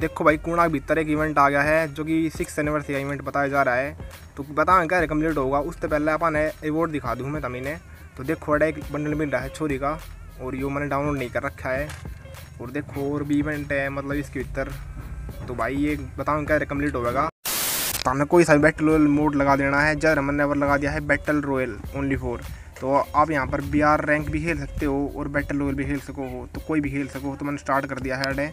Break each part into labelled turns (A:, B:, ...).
A: देखो भाई कूणा भीतर एक इवेंट आ गया है, जो कि सिक्स एनिवर्सरी का इवेंट बताया जा रहा है। तो बताएँ क्या कंप्लीट होगा? उससे पहले अपन रिवॉर्ड दिखा दूँ मैं तमीने। तो देखो अड़ा एक बंडल मिल रहा है छोरी का, और यो मैंने डाउनलोड नहीं कर रखा है। और देखो, और भी इवेंट है मतलब इसके भीतर। तो भाई, ये बताऊँ क्या कंप्लीट होगा? तो हमें कोई सा बैटल रॉयल मोड लगा देना है जर हमने नेवर लगा दिया है बैटल रॉयल ओनली फोर तो आप यहाँ पर बी आर रैंक भी खेल सकते हो, और बैटल रॉयल भी खेल सको हो। तो कोई भी खेल सको तो मैंने स्टार्ट कर दिया है अडे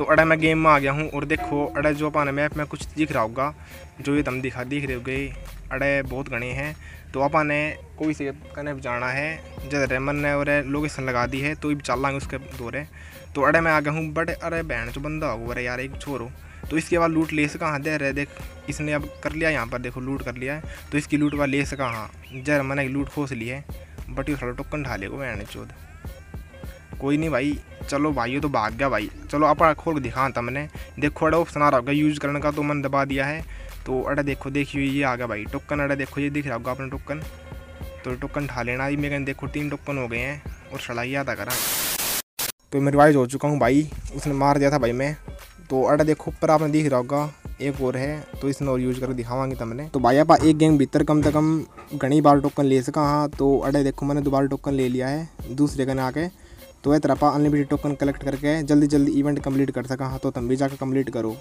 A: तो अड़ा मैं गेम में आ गया हूँ और देखो, अड़े जो अपने मैप में कुछ दिख रहा होगा, जो ये तुम दिखा दिख रहे हो गए अड़े बहुत घने हैं। तो अपन ने कोई से कने जाना है जब रेमन ने और लोकेशन लगा दी है तो चल लाएँगे उसके दौरे। तो अड़े मैं आ गया हूँ बट अरे बहन जो बंदा हो अरे यार, एक छोरो। तो इसके बाद लूट ले सका हाँ दे रहे, देख, इसने अब कर लिया यहाँ पर, देखो लूट कर लिया है। तो इसकी लूट का ले सका हाँ जर मैंने लूट खोस ली है बट ये थोड़ा टोकन ढाले को बहन चौध कोई नहीं भाई चलो भाई तो भाग गया भाई। चलो आप खोल के दिखा था मैंने देखो अड़ा ऑप्शन आ रहा होगा यूज़ करने का तो मैंने दबा दिया है। तो अड़ा देखो, देखिए ये आ गया भाई। टोकन अड़ा देखो, ये दिख रहा होगा अपने टोकन तो टोकन ढा लेना। अभी मेरे देखो, तीन टोकन हो गए हैं। और सड़ाई आता करा तो मैं रिवाइज हो चुका हूँ भाई। उसने मार दिया था भाई मैं। तो अड़ा देखो, ऊपर आपने दिख रहा होगा, एक और है। तो इसने और यूज़ करके दिखावांगे तमने। तो भाई आप एक गेम भीतर कम से कम घनी बार टोकन ले सका। हाँ तो अड़े देखो, मैंने दोबारा टोकन ले लिया है, दूसरे कने आके तो ये तरह अनलिमिटेड टोकन कलेक्ट करके जल्दी जल्दी इवेंट कंप्लीट कर सका। हाँ तो तुम भी जाकर कंप्लीट करो।